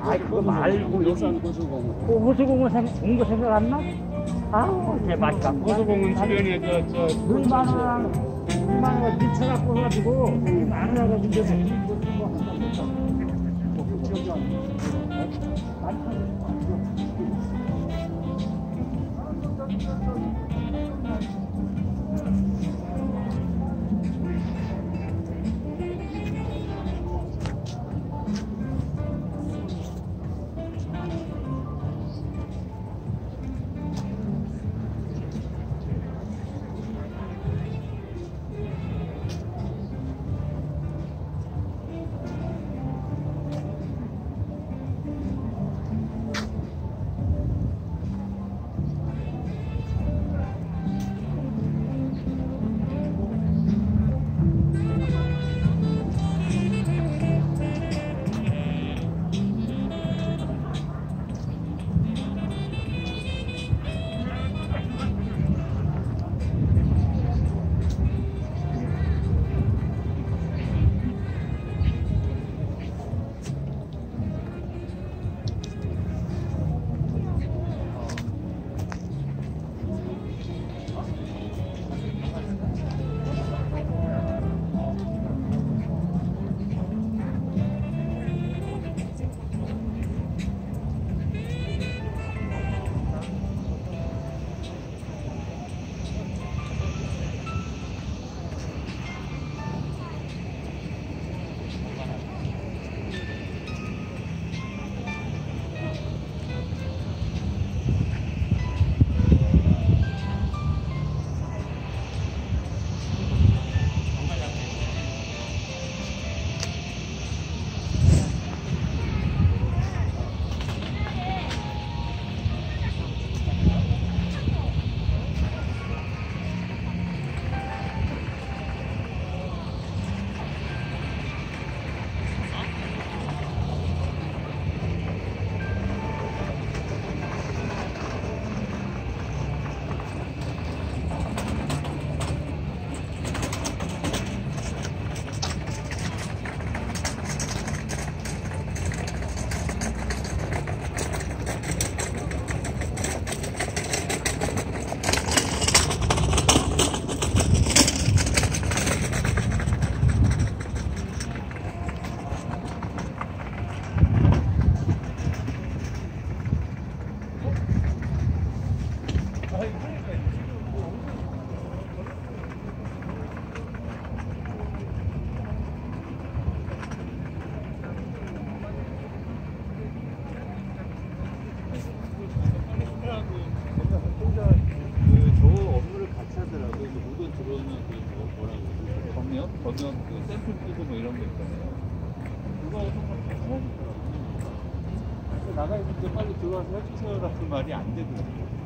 아 그거 말고 여기 호수공원. 어, 생, 온거 생각 안 나? 아우 대박이다. 호수공원 주변에 저저 물만원 물만원 미쳐갖고 해가지고 안 하고 이제 많다 검역 그 샘플 끼고 뭐 이런 거 있잖아요. 그거 정말 같이 해주더라고요. 그래서 나가 있는데 빨리 들어와서 해주세요라는 말이 안 되더라고요.